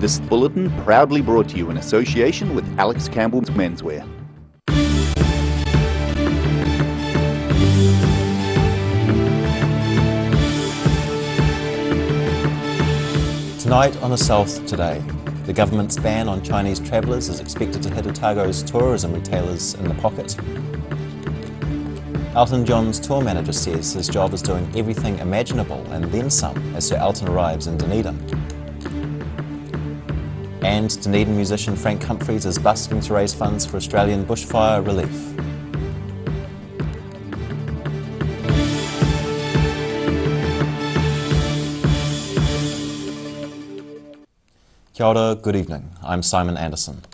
This bulletin proudly brought to you in association with Alex Campbell's Menswear. Tonight on the South Today, the government's ban on Chinese travellers is expected to hit Otago's tourism retailers in the pocket. Elton John's tour manager says his job is doing everything imaginable and then some as Sir Elton arrives in Dunedin. And Dunedin musician Frank Humphries is busking to raise funds for Australian bushfire relief. Kia ora, good evening. I'm Simon Anderson.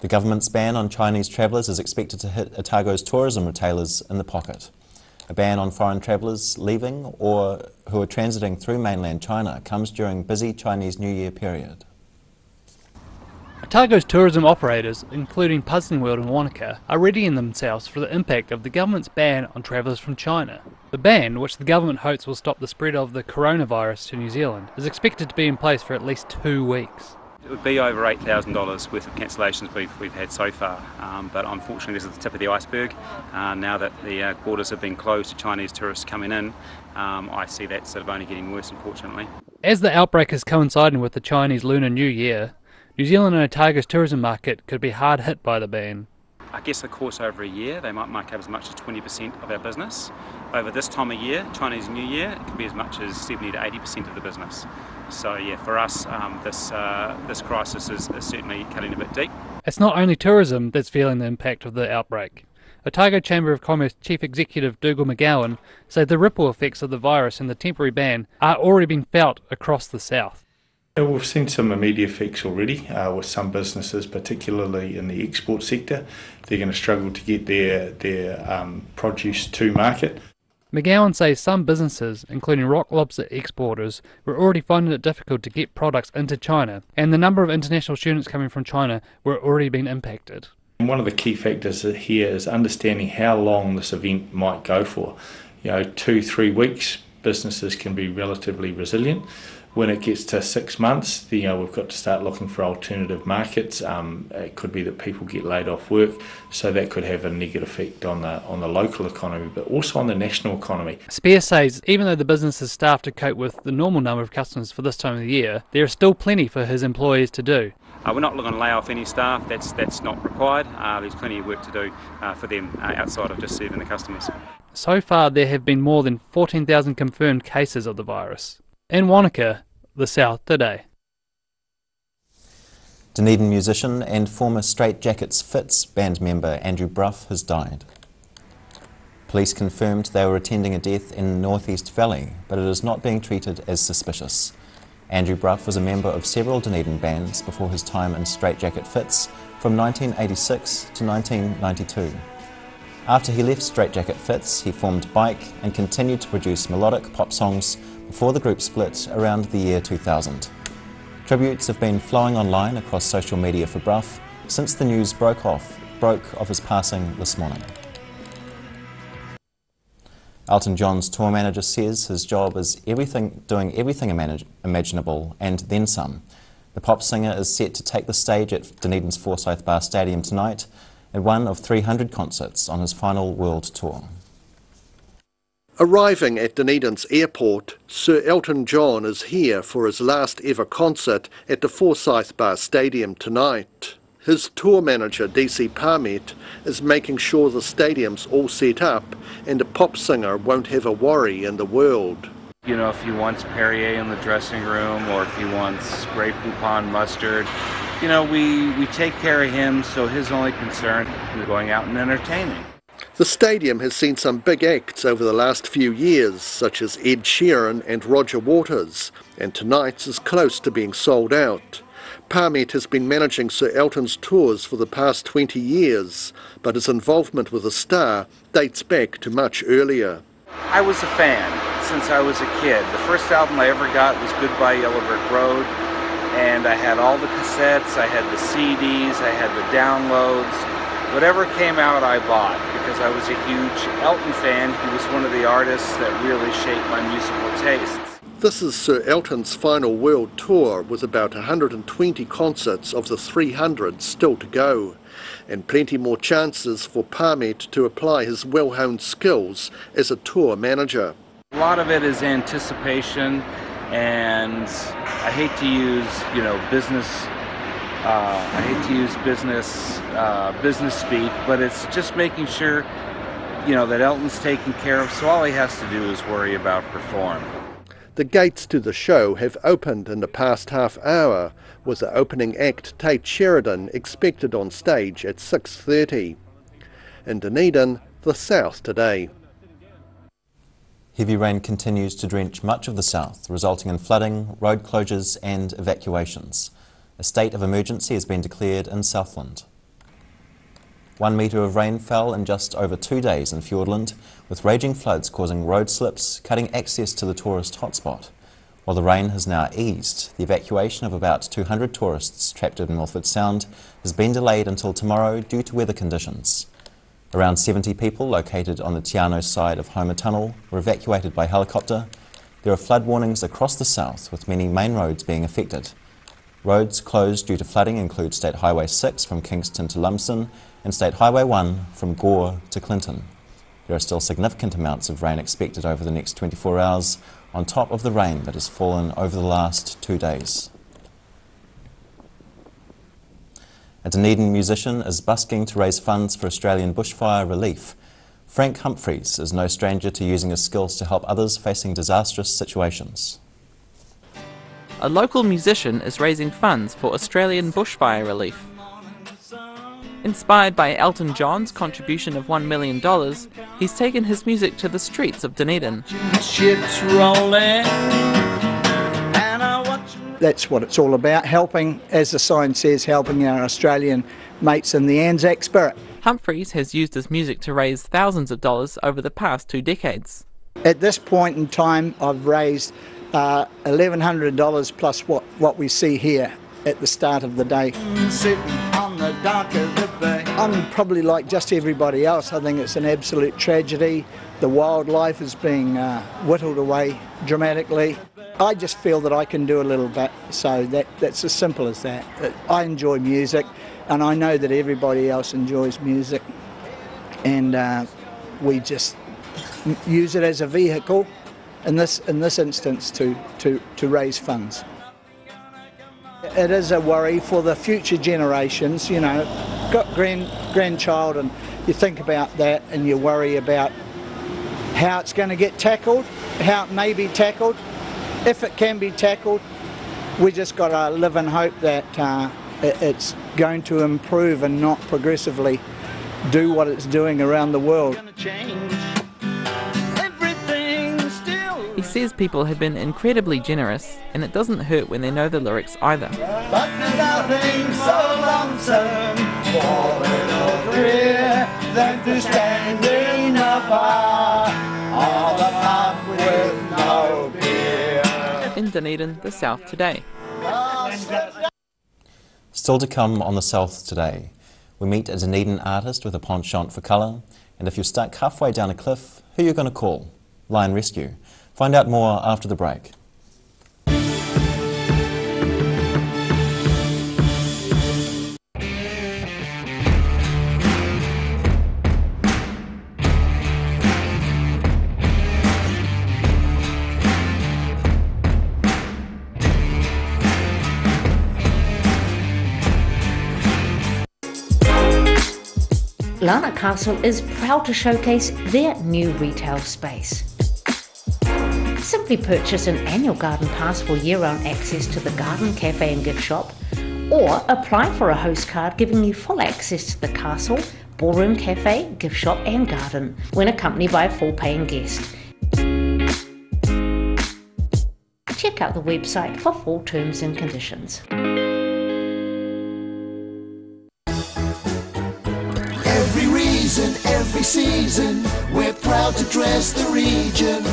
The government's ban on Chinese travellers is expected to hit Otago's tourism retailers in the pocket. A ban on foreign travellers leaving or who are transiting through mainland China comes during busy Chinese New Year period. Otago's tourism operators, including Puzzling World and Wanaka, are readying themselves for the impact of the government's ban on travellers from China. The ban, which the government hopes will stop the spread of the coronavirus to New Zealand, is expected to be in place for at least two weeks. It would be over $8,000 worth of cancellations we've, we've had so far, um, but unfortunately this is the tip of the iceberg. Uh, now that the uh, borders have been closed to Chinese tourists coming in, um, I see that sort of only getting worse unfortunately. As the outbreak is coinciding with the Chinese Lunar New Year, New Zealand and Otago's tourism market could be hard hit by the ban. I guess the course over a year, they might make up as much as 20% of our business. Over this time of year, Chinese New Year, it could be as much as 70 to 80% of the business. So yeah, for us, um, this uh, this crisis is, is certainly cutting a bit deep. It's not only tourism that's feeling the impact of the outbreak. Otago Chamber of Commerce Chief Executive Dougal McGowan said the ripple effects of the virus and the temporary ban are already being felt across the south. Yeah, we've seen some immediate effects already uh, with some businesses, particularly in the export sector. They're going to struggle to get their their um, produce to market. McGowan says some businesses, including rock lobster exporters, were already finding it difficult to get products into China, and the number of international students coming from China were already being impacted. One of the key factors here is understanding how long this event might go for. You know, two, three weeks, businesses can be relatively resilient when it gets to six months, you know, we've got to start looking for alternative markets. Um, it could be that people get laid off work, so that could have a negative effect on the on the local economy, but also on the national economy. Spear says even though the business is staffed to cope with the normal number of customers for this time of the year, there is still plenty for his employees to do. Uh, we're not looking to lay off any staff. That's that's not required. Uh, there's plenty of work to do uh, for them uh, outside of just serving the customers. So far, there have been more than 14,000 confirmed cases of the virus. In Wanaka, the South today. Dunedin musician and former Straitjacket Fits band member Andrew Brough has died. Police confirmed they were attending a death in Northeast Valley, but it is not being treated as suspicious. Andrew Brough was a member of several Dunedin bands before his time in Straitjacket Fits from 1986 to 1992. After he left Straitjacket Fits, he formed Bike and continued to produce melodic pop songs before the group split around the year 2000. Tributes have been flowing online across social media for Brough since the news broke off broke of his passing this morning. Elton John's tour manager says his job is everything, doing everything imag imaginable and then some. The pop singer is set to take the stage at Dunedin's Forsyth Barr Stadium tonight at one of 300 concerts on his final world tour. Arriving at Dunedin's airport, Sir Elton John is here for his last ever concert at the Forsyth Barr Stadium tonight. His tour manager, DC Parmet, is making sure the stadium's all set up and a pop singer won't have a worry in the world. You know, if he wants Perrier in the dressing room or if he wants Grey Poupon mustard, you know, we, we take care of him, so his only concern is going out and entertaining. The stadium has seen some big acts over the last few years, such as Ed Sheeran and Roger Waters, and tonight's is close to being sold out. Parmet has been managing Sir Elton's tours for the past 20 years, but his involvement with the star dates back to much earlier. I was a fan since I was a kid. The first album I ever got was Goodbye Yellow Brick Road, and I had all the cassettes, I had the CDs, I had the downloads. Whatever came out, I bought because I was a huge Elton fan. He was one of the artists that really shaped my musical tastes. This is Sir Elton's final world tour with about 120 concerts of the 300 still to go and plenty more chances for Parmet to apply his well-honed skills as a tour manager. A lot of it is anticipation and I hate to use, you know, business uh, I hate to use business uh, business speak, but it's just making sure you know that Elton's taken care of. So all he has to do is worry about perform. The gates to the show have opened in the past half hour, with the opening act Tate Sheridan expected on stage at 6.30. In Dunedin, the South today. Heavy rain continues to drench much of the south, resulting in flooding, road closures and evacuations. A state of emergency has been declared in Southland. One metre of rain fell in just over two days in Fiordland, with raging floods causing road slips, cutting access to the tourist hotspot. While the rain has now eased, the evacuation of about 200 tourists trapped in Milford Sound has been delayed until tomorrow due to weather conditions. Around 70 people located on the Te Anau side of Homer Tunnel were evacuated by helicopter. There are flood warnings across the south, with many main roads being affected. Roads closed due to flooding include State Highway 6 from Kingston to Lumsden and State Highway 1 from Gore to Clinton. There are still significant amounts of rain expected over the next 24 hours, on top of the rain that has fallen over the last two days. A Dunedin musician is busking to raise funds for Australian bushfire relief. Frank Humphreys is no stranger to using his skills to help others facing disastrous situations a local musician is raising funds for Australian bushfire relief. Inspired by Elton John's contribution of $1 million, he's taken his music to the streets of Dunedin. That's what it's all about, helping, as the sign says, helping our Australian mates in the Anzac spirit. Humphreys has used his music to raise thousands of dollars over the past two decades. At this point in time, I've raised uh, $1,100 plus what, what we see here at the start of the day. I'm probably like just everybody else. I think it's an absolute tragedy. The wildlife is being uh, whittled away dramatically. I just feel that I can do a little bit, so that, that's as simple as that. I enjoy music, and I know that everybody else enjoys music, and uh, we just use it as a vehicle in this in this instance to to to raise funds. It is a worry for the future generations. You know, got grand grandchild, and you think about that, and you worry about how it's going to get tackled, how it may be tackled, if it can be tackled. We just got to live in hope that uh, it's going to improve and not progressively do what it's doing around the world. He says people have been incredibly generous, and it doesn't hurt when they know the lyrics either. In Dunedin, the South today. Still to come on the South today. We meet a Dunedin artist with a penchant for colour, and if you're stuck halfway down a cliff, who are you going to call? Line Rescue. Find out more after the break. Castle is proud to showcase their new retail space. Simply purchase an annual garden pass for year round access to the garden, cafe, and gift shop, or apply for a host card giving you full access to the castle, ballroom, cafe, gift shop, and garden when accompanied by a full paying guest. Check out the website for full terms and conditions. Every season, we're proud to dress the region.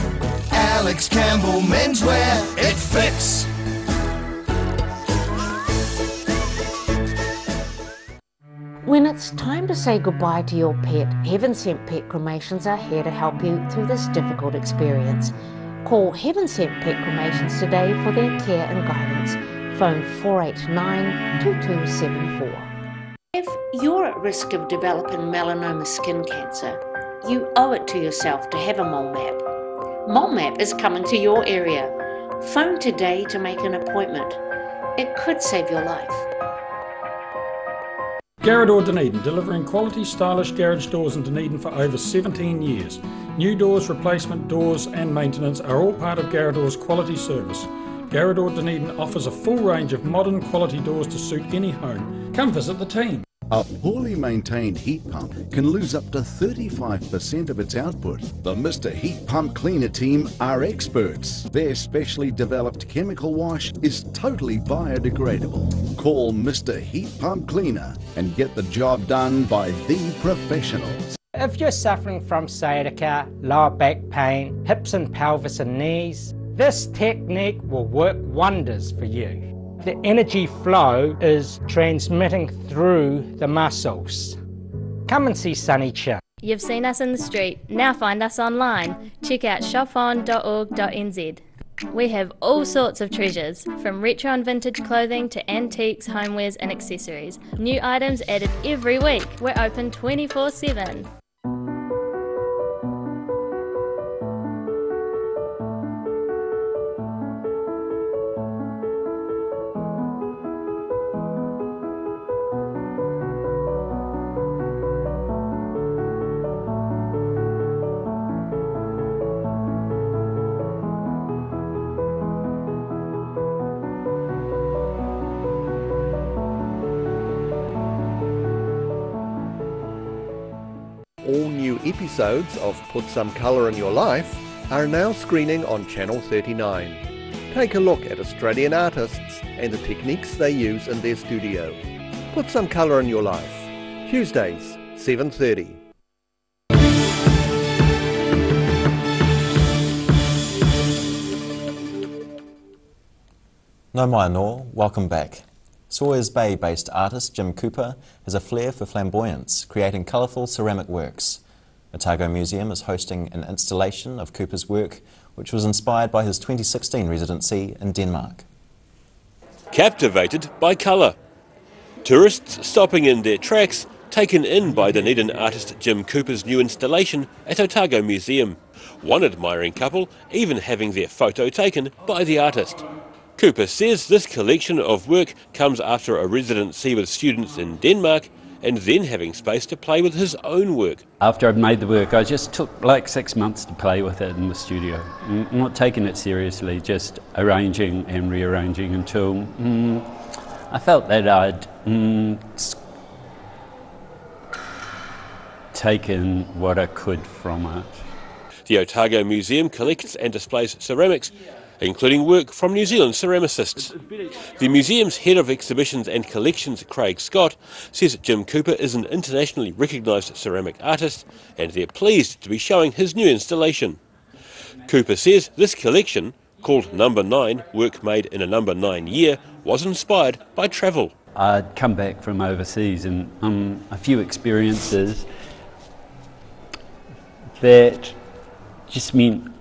Alex Campbell menswear, it fits. When it's time to say goodbye to your pet, Heaven Sent Pet Cremations are here to help you through this difficult experience. Call Heaven Sent Pet Cremations today for their care and guidance. Phone 489 2274. If you're at risk of developing melanoma skin cancer, you owe it to yourself to have a mole map. Mole map is coming to your area. Phone today to make an appointment. It could save your life. Garador Dunedin, delivering quality, stylish garage doors in Dunedin for over 17 years. New doors, replacement doors, and maintenance are all part of Garador's quality service. Garador Dunedin offers a full range of modern quality doors to suit any home. Come visit the team. A poorly maintained heat pump can lose up to 35% of its output. The Mr. Heat Pump Cleaner team are experts. Their specially developed chemical wash is totally biodegradable. Call Mr. Heat Pump Cleaner and get the job done by the professionals. If you're suffering from sciatica, lower back pain, hips and pelvis and knees, this technique will work wonders for you. The energy flow is transmitting through the muscles. Come and see Sunny Chin. You've seen us in the street, now find us online. Check out shopon.org.nz. We have all sorts of treasures, from retro and vintage clothing to antiques, homewares, and accessories. New items added every week. We're open 24 7. Episodes of Put Some Colour in Your Life are now screening on Channel 39. Take a look at Australian artists and the techniques they use in their studio. Put some colour in your life. Tuesdays, 7:30. Nau mai welcome back. Sawyers Bay based artist Jim Cooper has a flair for flamboyance, creating colourful ceramic works. Otago Museum is hosting an installation of Cooper's work, which was inspired by his 2016 residency in Denmark. Captivated by colour. Tourists stopping in their tracks, taken in by Dunedin artist Jim Cooper's new installation at Otago Museum. One admiring couple even having their photo taken by the artist. Cooper says this collection of work comes after a residency with students in Denmark and then having space to play with his own work. After I'd made the work, I just took like six months to play with it in the studio. Not taking it seriously, just arranging and rearranging until mm, I felt that I'd mm, taken what I could from it. The Otago Museum collects and displays ceramics, including work from New Zealand ceramicists. The museum's head of exhibitions and collections, Craig Scott, says Jim Cooper is an internationally recognised ceramic artist and they're pleased to be showing his new installation. Cooper says this collection, called Number 9 Work Made in a Number 9 Year, was inspired by travel. I'd come back from overseas and um, a few experiences that just meant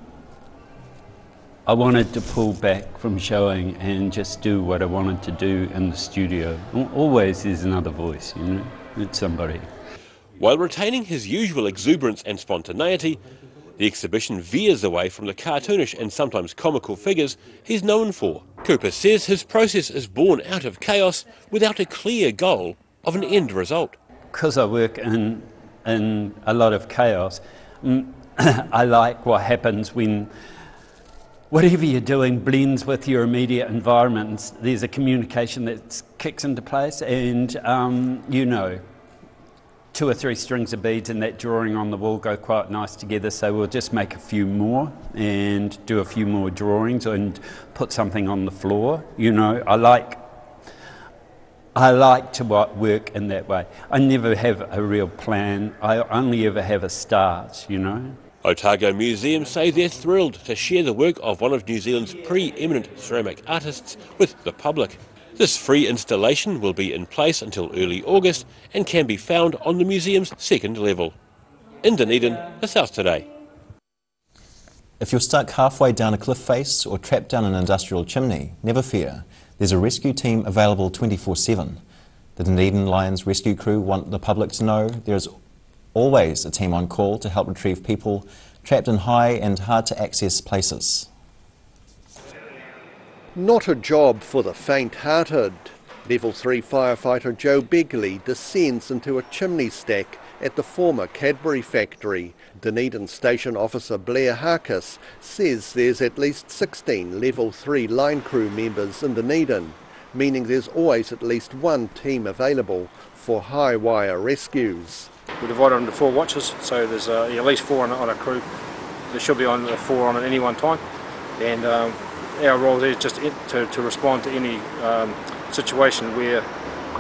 I wanted to pull back from showing and just do what I wanted to do in the studio. Always there's another voice, you know, it's somebody. While retaining his usual exuberance and spontaneity, the exhibition veers away from the cartoonish and sometimes comical figures he's known for. Cooper says his process is born out of chaos without a clear goal of an end result. Because I work in, in a lot of chaos, mm, I like what happens when whatever you're doing blends with your immediate environment. There's a communication that kicks into place, and um, you know, two or three strings of beads and that drawing on the wall go quite nice together. So we'll just make a few more and do a few more drawings and put something on the floor. You know, I like. I like to work in that way. I never have a real plan. I only ever have a start, you know. Otago Museum say they're thrilled to share the work of one of New Zealand's preeminent ceramic artists with the public. This free installation will be in place until early August and can be found on the museum's second level. In Dunedin, the South Today. If you're stuck halfway down a cliff face or trapped down an industrial chimney, never fear. There's a rescue team available 24 7. The Dunedin Lions rescue crew want the public to know there is always a team on call to help retrieve people trapped in high and hard to access places. Not a job for the faint-hearted. Level 3 firefighter Joe Begley descends into a chimney stack at the former Cadbury factory. Dunedin Station Officer Blair Harkis says there's at least 16 Level 3 line crew members in Dunedin, meaning there's always at least one team available for high wire rescues. We divide it into four watches, so there's uh, at least four on, on a crew. There should be on four on at any one time, and um, our role there is just to, to respond to any um, situation where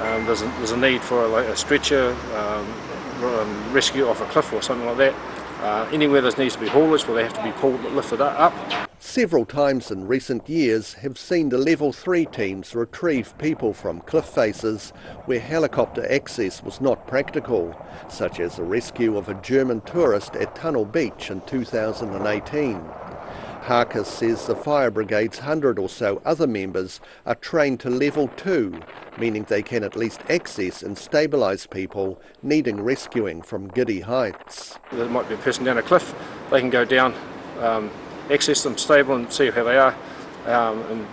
um, there's, a, there's a need for a, like a stretcher, um, um, rescue off a cliff or something like that. Uh, anywhere there needs to be haulage where they have to be pulled, lifted up. Several times in recent years have seen the level 3 teams retrieve people from cliff faces where helicopter access was not practical, such as the rescue of a German tourist at Tunnel Beach in 2018. Harkis says the fire brigade's hundred or so other members are trained to level two, meaning they can at least access and stabilise people needing rescuing from giddy heights. There might be a person down a cliff, they can go down, um, access them stable and see how they are. Um, and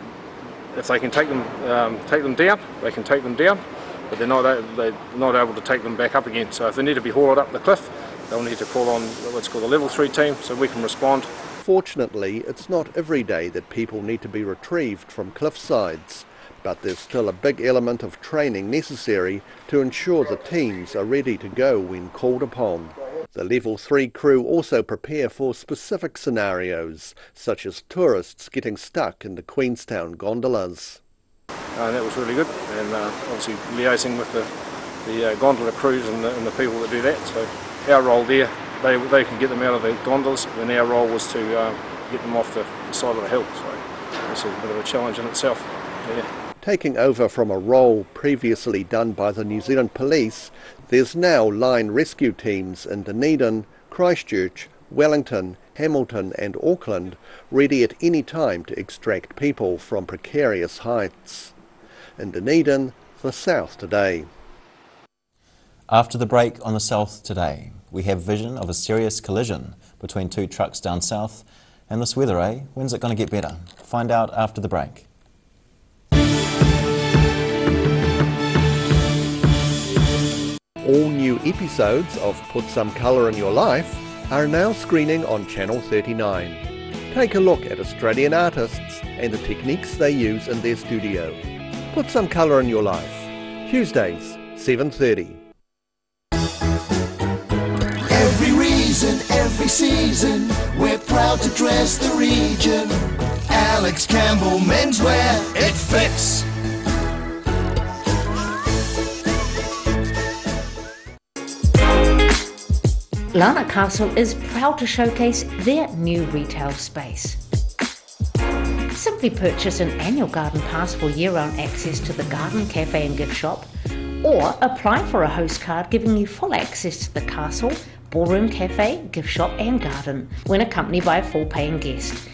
if they can take them, um, take them down, they can take them down, but they're not, they're not able to take them back up again. So if they need to be hauled up the cliff, they'll need to call on what's called the level three team so we can respond. Fortunately, it's not every day that people need to be retrieved from cliff sides, but there's still a big element of training necessary to ensure the teams are ready to go when called upon. The Level 3 crew also prepare for specific scenarios, such as tourists getting stuck in the Queenstown gondolas. Uh, and that was really good, and uh, obviously liaising with the, the uh, gondola crews and the, and the people that do that. So our role there they, they can get them out of the gondolas and our role was to uh, get them off the side of the hill. So it's a bit of a challenge in itself. Yeah. Taking over from a role previously done by the New Zealand Police, there's now line rescue teams in Dunedin, Christchurch, Wellington, Hamilton and Auckland ready at any time to extract people from precarious heights. In Dunedin, the South Today. After the break on the South Today, we have vision of a serious collision between two trucks down south. And this weather, eh? When's it going to get better? Find out after the break. All new episodes of Put Some Colour in Your Life are now screening on Channel 39. Take a look at Australian artists and the techniques they use in their studio. Put some colour in your life. Tuesdays, 7.30. Every reason, every season, we're proud to dress the region. Alex Campbell Menswear, it fits. Larnach Castle is proud to showcase their new retail space. Simply purchase an annual garden pass for year-round access to the garden, cafe and gift shop, or apply for a host card giving you full access to the castle, ballroom, cafe, gift shop, and garden when accompanied by a full paying guest.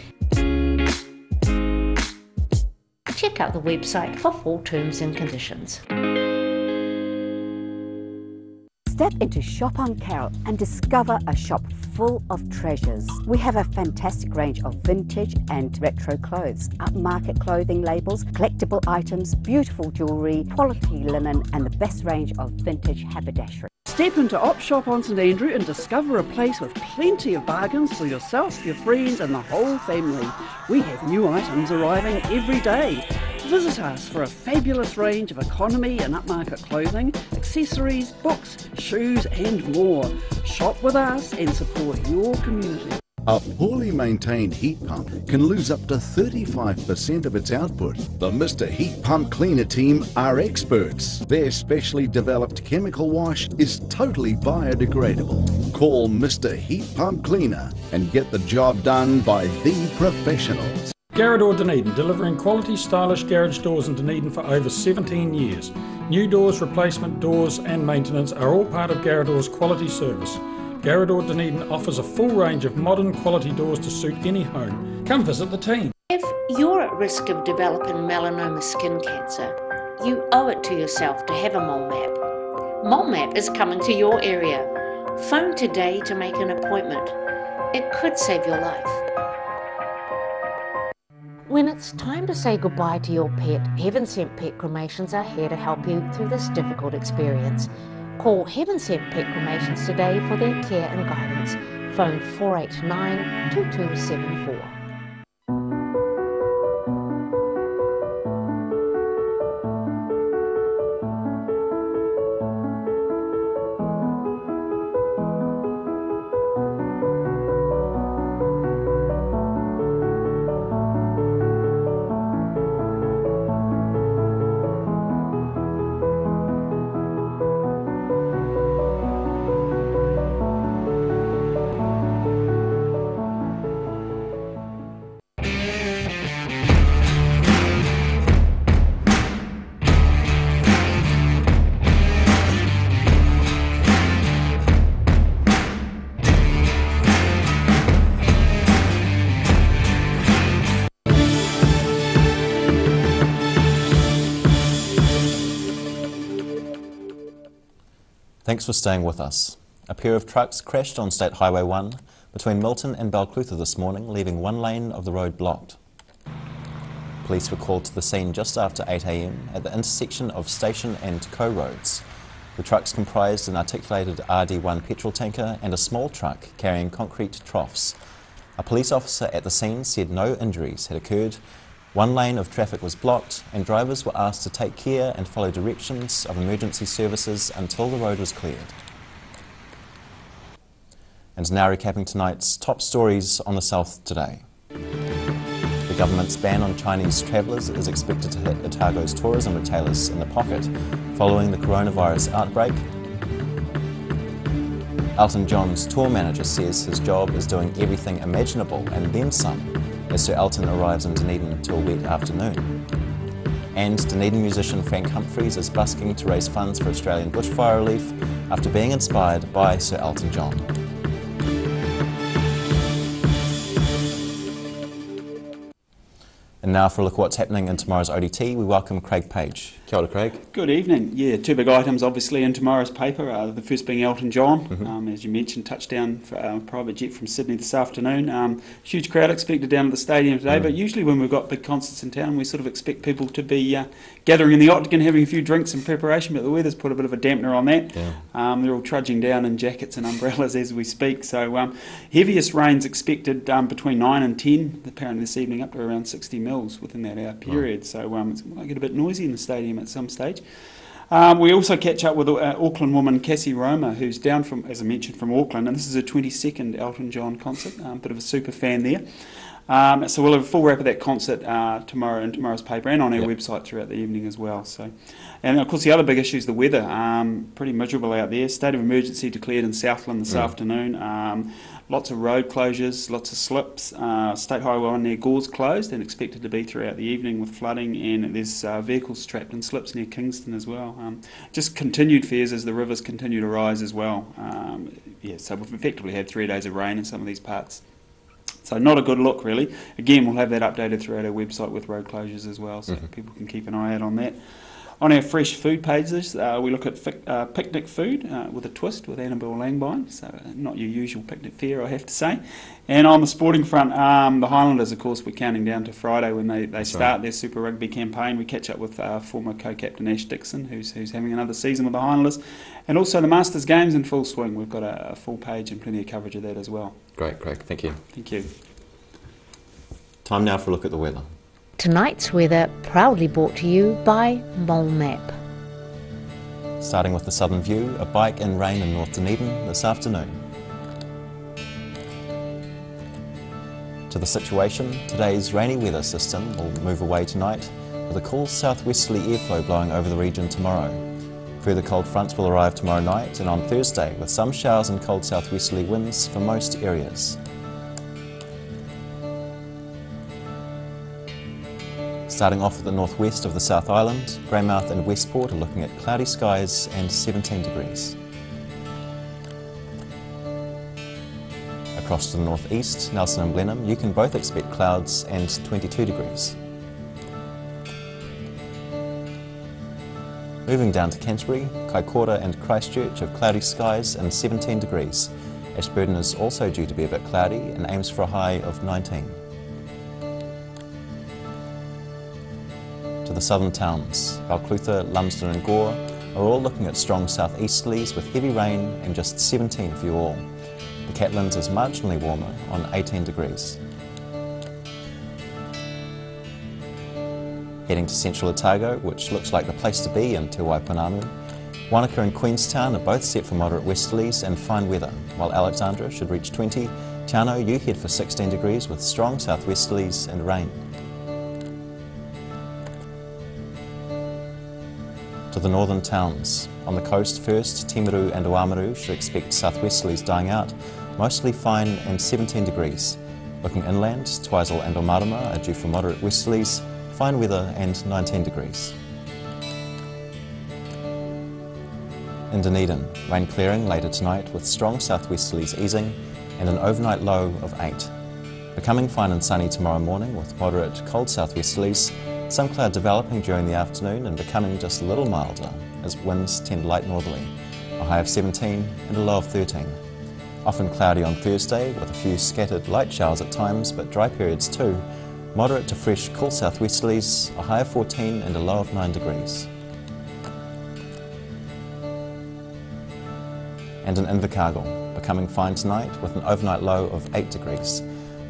Check out the website for full terms and conditions. Step into Shop on Carroll and discover a shop full of treasures. We have a fantastic range of vintage and retro clothes, upmarket clothing labels, collectible items, beautiful jewellery, quality linen, and the best range of vintage haberdashery. Step into Op Shop on St Andrew and discover a place with plenty of bargains for yourself, your friends, and the whole family. We have new items arriving every day. Visit us for a fabulous range of economy and upmarket clothing, accessories, books, shoes, and more. Shop with us and support your community. A poorly maintained heat pump can lose up to 35% of its output. The Mr. Heat Pump Cleaner team are experts. Their specially developed chemical wash is totally biodegradable. Call Mr. Heat Pump Cleaner and get the job done by the professionals. Garador Dunedin, delivering quality, stylish garage doors in Dunedin for over 17 years. New doors, replacement doors, and maintenance are all part of Garador's quality service. Garador Dunedin offers a full range of modern quality doors to suit any home. Come visit the team. If you're at risk of developing melanoma skin cancer, you owe it to yourself to have a mole map. Mole map is coming to your area. Phone today to make an appointment. It could save your life. When it's time to say goodbye to your pet, Heaven Sent Pet Cremations are here to help you through this difficult experience. Call Heaven Sent Pet Cremations today for their care and guidance. Phone 489 2274. Thanks for staying with us. A pair of trucks crashed on State Highway 1 between Milton and Balclutha this morning, leaving one lane of the road blocked. Police were called to the scene just after 8am at the intersection of Station and Co roads. The trucks comprised an articulated RD1 petrol tanker and a small truck carrying concrete troughs. A police officer at the scene said no injuries had occurred one lane of traffic was blocked, and drivers were asked to take care and follow directions of emergency services until the road was cleared. And now recapping tonight's top stories on the South today. The government's ban on Chinese travellers is expected to hit Otago's tourism retailers in the pocket following the coronavirus outbreak. Elton John's tour manager says his job is doing everything imaginable and then some as Sir Elton arrives in Dunedin until a wet afternoon. And Dunedin musician Frank Humphries is busking to raise funds for Australian bushfire relief after being inspired by Sir Elton John. And now for a look at what's happening in tomorrow's ODT, we welcome Craig Page. Kia Craig. Good evening. Yeah, two big items obviously in tomorrow's paper. Uh, the first being Elton John, mm-hmm. um, as you mentioned, touchdown for uh, private jet from Sydney this afternoon. Um, huge crowd expected down at the stadium today, mm. but usually when we've got big concerts in town, we sort of expect people to be uh, gathering in the octagon, having a few drinks in preparation, but the weather's put a bit of a dampener on that. Yeah. Um, they're all trudging down in jackets and umbrellas as we speak. So um, heaviest rains expected um, between 9 and 10, apparently this evening, up to around 60 mils within that hour period. So um, it's might get a bit noisy in the stadium at some stage. Um, we also catch up with uh, Auckland woman Cassie Roma, who's down from, as I mentioned, from Auckland, and this is her 22nd Elton John concert. Um, bit of a super fan there. Um, so we'll have a full wrap of that concert uh, tomorrow in tomorrow's paper and on our yep. website throughout the evening as well. So, and of course the other big issue is the weather. Um, pretty miserable out there. State of emergency declared in Southland this mm. afternoon. Um, lots of road closures, lots of slips. Uh, State Highway 1 near Gore's closed and expected to be throughout the evening with flooding, and there's uh, vehicles trapped in slips near Kingston as well. Um, just continued fears as the rivers continue to rise as well. Um, yeah, so we've effectively had three days of rain in some of these parts. So not a good look, really. Again, we'll have that updated throughout our website with road closures as well, so mm-hmm. people can keep an eye out on that. On our fresh food pages, uh, we look at uh, picnic food uh, with a twist with Annabel Langbein, so uh, not your usual picnic fare, I have to say. And on the sporting front, um, the Highlanders, of course, we're counting down to Friday when they, they start right. their Super Rugby campaign. We catch up with uh, former co-captain Ash Dixon, who's, who's having another season with the Highlanders. And also the Masters Games in full swing. We've got a, a full page and plenty of coverage of that as well. Great, Craig. Thank you. Thank you. Time now for a look at the weather. Tonight's weather proudly brought to you by Mole Map. Starting with the southern view, a bike in rain in North Dunedin this afternoon. To the situation, today's rainy weather system will move away tonight with a cool southwesterly airflow blowing over the region tomorrow. Further cold fronts will arrive tomorrow night and on Thursday with some showers and cold southwesterly winds for most areas. Starting off at the northwest of the South Island, Greymouth and Westport are looking at cloudy skies and 17 degrees. Across to the northeast, Nelson and Blenheim, you can both expect clouds and 22 degrees. Moving down to Canterbury, Kaikoura and Christchurch have cloudy skies and 17 degrees. Ashburton is also due to be a bit cloudy and aims for a high of 19. The southern towns, Balclutha, Lumsden and Gore are all looking at strong southeasterlies with heavy rain and just 17 for you all. The Catlins is marginally warmer on 18 degrees. Heading to central Otago, which looks like the place to be in Te Wanaka and Queenstown are both set for moderate westerlies and fine weather, while Alexandra should reach 20. Te you head for 16 degrees with strong southwesterlies and rain. To the northern towns. On the coast first, Timaru and Oamaru should expect southwesterlies dying out, mostly fine and 17 degrees. Looking inland, Twizel and Omarama are due for moderate westerlies, fine weather and 19 degrees. In Dunedin, rain clearing later tonight with strong southwesterlies easing and an overnight low of 8. Becoming fine and sunny tomorrow morning with moderate cold southwesterlies, some cloud developing during the afternoon and becoming just a little milder as winds tend light northerly, a high of 17 and a low of 13. Often cloudy on Thursday with a few scattered light showers at times but dry periods too. Moderate to fresh cool southwesterlies, a high of 14 and a low of 9 degrees. And in Invercargill, becoming fine tonight with an overnight low of 8 degrees.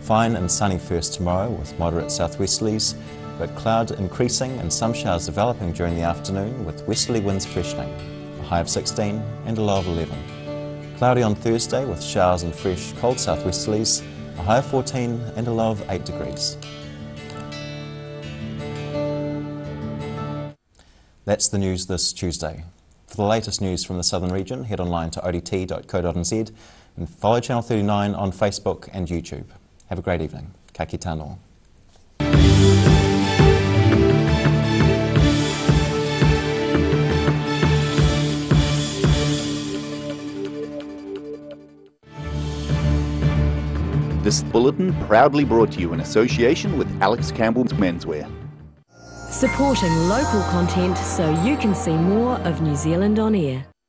Fine and sunny first tomorrow with moderate southwesterlies, but cloud increasing and some showers developing during the afternoon with westerly winds freshening, a high of 16 and a low of 11. Cloudy on Thursday with showers and fresh cold southwesterlies, a high of 14 and a low of 8 degrees. That's the news this Tuesday. For the latest news from the southern region, head online to odt.co.nz and follow Channel 39 on Facebook and YouTube. Have a great evening. Ka kite anō. This bulletin proudly brought to you in association with Alex Campbell's Menswear. Supporting local content so you can see more of New Zealand on air.